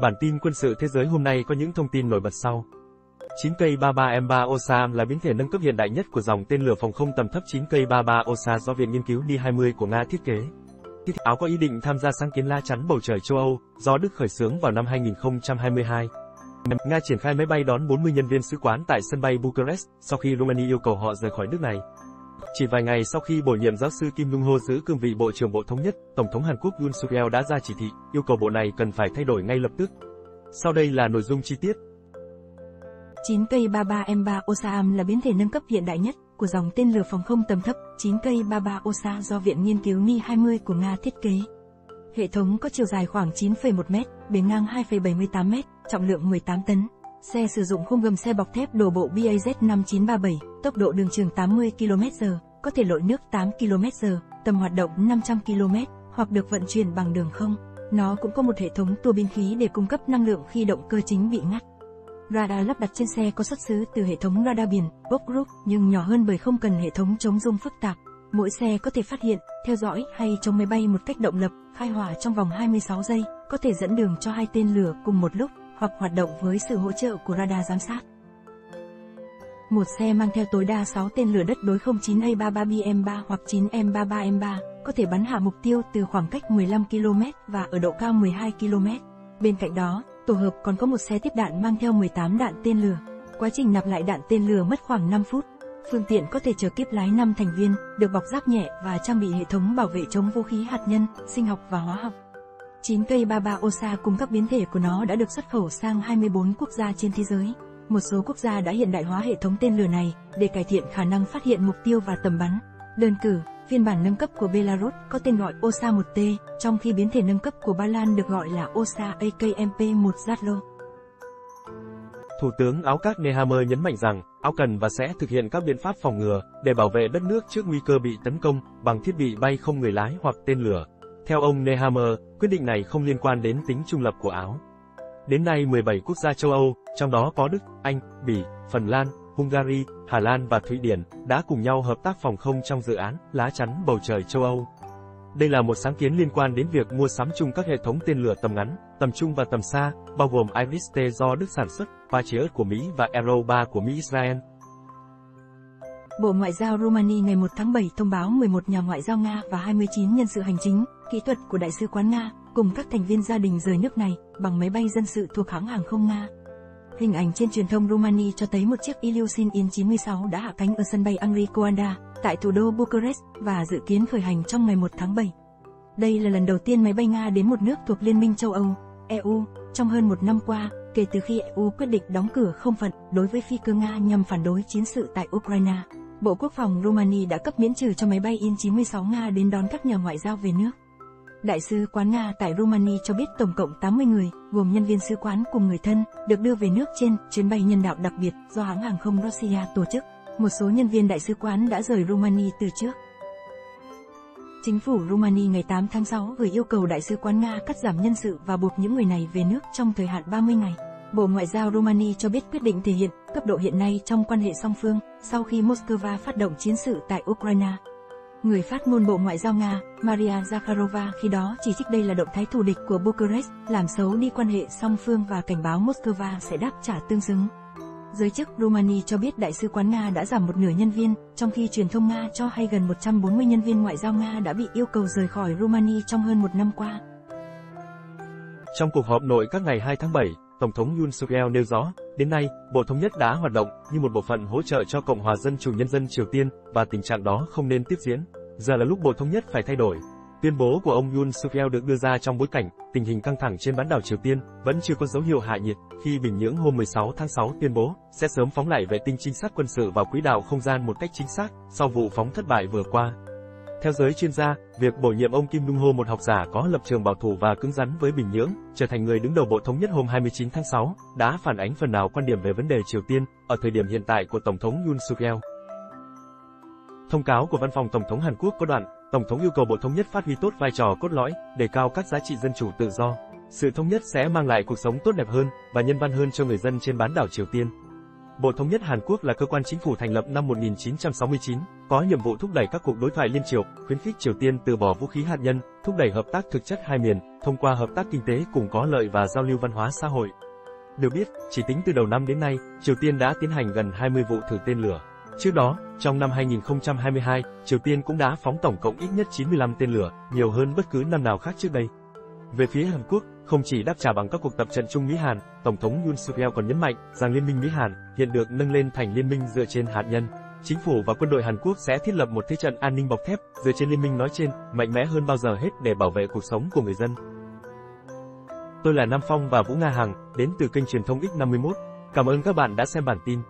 Bản tin quân sự thế giới hôm nay có những thông tin nổi bật sau. 9 cây 33M3 OSA là biến thể nâng cấp hiện đại nhất của dòng tên lửa phòng không tầm thấp 9 cây 33 OSA do Viện Nghiên cứu D-20 của Nga thiết kế. Thiết áo có ý định tham gia sáng kiến la chắn bầu trời châu Âu, do Đức khởi xướng vào năm 2022. Nga triển khai máy bay đón 40 nhân viên sứ quán tại sân bay Bucharest, sau khi Romania yêu cầu họ rời khỏi nước này. Chỉ vài ngày sau khi bổ nhiệm giáo sư Kim Jong Ho giữ cương vị Bộ trưởng Bộ Thống nhất, Tổng thống Hàn Quốc Yoon suk yeol đã ra chỉ thị, yêu cầu bộ này cần phải thay đổi ngay lập tức. Sau đây là nội dung chi tiết. 9K33M3 OSAM là biến thể nâng cấp hiện đại nhất của dòng tên lửa phòng không tầm thấp 9K33Osa do Viện Nghiên cứu Mi-20 của Nga thiết kế. Hệ thống có chiều dài khoảng 9,1 m, bề ngang 2,78 m, trọng lượng 18 tấn. Xe sử dụng khung gầm xe bọc thép đổ bộ BAZ 5937, tốc độ đường trường 80 km/h, có thể lội nước 8 km/h, tầm hoạt động 500 km, hoặc được vận chuyển bằng đường không. Nó cũng có một hệ thống tua bin khí để cung cấp năng lượng khi động cơ chính bị ngắt. Radar lắp đặt trên xe có xuất xứ từ hệ thống radar biển, Bob Group, nhưng nhỏ hơn bởi không cần hệ thống chống rung phức tạp. Mỗi xe có thể phát hiện, theo dõi hay chống máy bay một cách động lập, khai hỏa trong vòng 26 giây, có thể dẫn đường cho hai tên lửa cùng một lúc, hoặc hoạt động với sự hỗ trợ của radar giám sát. Một xe mang theo tối đa 6 tên lửa đất đối không 9A33BM3 hoặc 9M33M3, có thể bắn hạ mục tiêu từ khoảng cách 15 km và ở độ cao 12 km. Bên cạnh đó, tổ hợp còn có một xe tiếp đạn mang theo 18 đạn tên lửa. Quá trình nạp lại đạn tên lửa mất khoảng 5 phút. Phương tiện có thể chở kiếp lái 5 thành viên, được bọc giáp nhẹ và trang bị hệ thống bảo vệ chống vũ khí hạt nhân, sinh học và hóa học. 9 cây 33 OSA cùng các biến thể của nó đã được xuất khẩu sang 24 quốc gia trên thế giới. Một số quốc gia đã hiện đại hóa hệ thống tên lửa này để cải thiện khả năng phát hiện mục tiêu và tầm bắn. Đơn cử, phiên bản nâng cấp của Belarus có tên gọi OSA 1T, trong khi biến thể nâng cấp của Ba Lan được gọi là OSA AKMP-1 Zatlo. Thủ tướng Áo Các Nehammer nhấn mạnh rằng, Áo cần và sẽ thực hiện các biện pháp phòng ngừa để bảo vệ đất nước trước nguy cơ bị tấn công bằng thiết bị bay không người lái hoặc tên lửa. Theo ông Nehammer, quyết định này không liên quan đến tính trung lập của Áo. Đến nay 17 quốc gia châu Âu, trong đó có Đức, Anh, Bỉ, Phần Lan, Hungary, Hà Lan và Thụy Điển, đã cùng nhau hợp tác phòng không trong dự án lá chắn bầu trời châu Âu. Đây là một sáng kiến liên quan đến việc mua sắm chung các hệ thống tên lửa tầm ngắn, tầm trung và tầm xa, bao gồm Iris-T do Đức sản xuất, Patriot của Mỹ và Arrow 3 của Mỹ Israel. Bộ Ngoại giao Romania ngày 1 tháng 7 thông báo 11 nhà ngoại giao Nga và 29 nhân sự hành chính, kỹ thuật của Đại sứ quán Nga, cùng các thành viên gia đình rời nước này, bằng máy bay dân sự thuộc hãng hàng không Nga. Hình ảnh trên truyền thông Romania cho thấy một chiếc Ilyushin In-96 đã hạ cánh ở sân bay Angri Coanda, tại thủ đô Bucharest, và dự kiến khởi hành trong ngày 1 tháng 7. Đây là lần đầu tiên máy bay Nga đến một nước thuộc Liên minh châu Âu, EU, trong hơn một năm qua, kể từ khi EU quyết định đóng cửa không phận đối với phi cơ Nga nhằm phản đối chiến sự tại Ukraine. Bộ Quốc phòng Romania đã cấp miễn trừ cho máy bay In-96 Nga đến đón các nhà ngoại giao về nước. Đại sứ quán Nga tại Romania cho biết tổng cộng 80 người, gồm nhân viên sứ quán cùng người thân, được đưa về nước trên chuyến bay nhân đạo đặc biệt do hãng hàng không Russia tổ chức. Một số nhân viên đại sứ quán đã rời Romania từ trước. Chính phủ Romania ngày 8 tháng 6 gửi yêu cầu đại sứ quán Nga cắt giảm nhân sự và buộc những người này về nước trong thời hạn 30 ngày. Bộ Ngoại giao Romania cho biết quyết định thể hiện cấp độ hiện nay trong quan hệ song phương sau khi Moscow phát động chiến sự tại Ukraine. Người phát ngôn Bộ Ngoại giao Nga, Maria Zakharova khi đó chỉ trích đây là động thái thù địch của Bucharest, làm xấu đi quan hệ song phương và cảnh báo Moscow sẽ đáp trả tương xứng. Giới chức Romania cho biết Đại sứ quán Nga đã giảm một nửa nhân viên, trong khi truyền thông Nga cho hay gần 140 nhân viên ngoại giao Nga đã bị yêu cầu rời khỏi Romania trong hơn một năm qua. Trong cuộc họp nội các ngày 2 tháng 7, Tổng thống Yoon suk yeol nêu rõ, đến nay, Bộ Thống nhất đã hoạt động như một bộ phận hỗ trợ cho Cộng hòa Dân chủ Nhân dân Triều Tiên, và tình trạng đó không nên tiếp diễn. Giờ là lúc Bộ Thống nhất phải thay đổi. Tuyên bố của ông Yoon suk yeol được đưa ra trong bối cảnh tình hình căng thẳng trên bán đảo Triều Tiên vẫn chưa có dấu hiệu hạ nhiệt, khi Bình Nhưỡng hôm 16 tháng 6 tuyên bố sẽ sớm phóng lại vệ tinh trinh sát quân sự vào quỹ đạo không gian một cách chính xác sau vụ phóng thất bại vừa qua. Theo giới chuyên gia, việc bổ nhiệm ông Kim Dung-ho, một học giả có lập trường bảo thủ và cứng rắn với Bình Nhưỡng, trở thành người đứng đầu Bộ Thống nhất hôm 29 tháng 6, đã phản ánh phần nào quan điểm về vấn đề Triều Tiên ở thời điểm hiện tại của Tổng thống Yoon suk yeol. Thông cáo của Văn phòng Tổng thống Hàn Quốc có đoạn, Tổng thống yêu cầu Bộ Thống nhất phát huy tốt vai trò cốt lõi, đề cao các giá trị dân chủ tự do. Sự thống nhất sẽ mang lại cuộc sống tốt đẹp hơn và nhân văn hơn cho người dân trên bán đảo Triều Tiên. Bộ Thống nhất Hàn Quốc là cơ quan chính phủ thành lập năm 1969, có nhiệm vụ thúc đẩy các cuộc đối thoại liên triều, khuyến khích Triều Tiên từ bỏ vũ khí hạt nhân, thúc đẩy hợp tác thực chất hai miền, thông qua hợp tác kinh tế cùng có lợi và giao lưu văn hóa xã hội. Được biết, chỉ tính từ đầu năm đến nay, Triều Tiên đã tiến hành gần 20 vụ thử tên lửa. Trước đó, trong năm 2022, Triều Tiên cũng đã phóng tổng cộng ít nhất 95 tên lửa, nhiều hơn bất cứ năm nào khác trước đây. Về phía Hàn Quốc, không chỉ đáp trả bằng các cuộc tập trận chung Mỹ-Hàn, Tổng thống Yoon suk yeol còn nhấn mạnh rằng Liên minh Mỹ-Hàn hiện được nâng lên thành liên minh dựa trên hạt nhân. Chính phủ và quân đội Hàn Quốc sẽ thiết lập một thế trận an ninh bọc thép dựa trên liên minh nói trên, mạnh mẽ hơn bao giờ hết để bảo vệ cuộc sống của người dân. Tôi là Nam Phong và Vũ Nga Hằng, đến từ kênh truyền thông X51. Cảm ơn các bạn đã xem bản tin.